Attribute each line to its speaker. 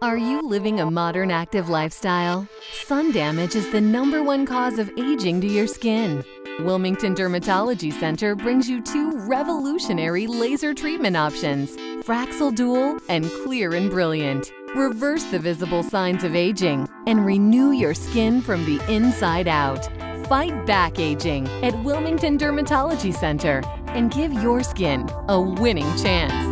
Speaker 1: Are you living a modern active lifestyle? Sun damage is the number one cause of aging to your skin. Wilmington Dermatology Center brings you two revolutionary laser treatment options, Fraxel Dual and Clear and Brilliant. Reverse the visible signs of aging and renew your skin from the inside out. Fight back aging at Wilmington Dermatology Center and give your skin a winning chance.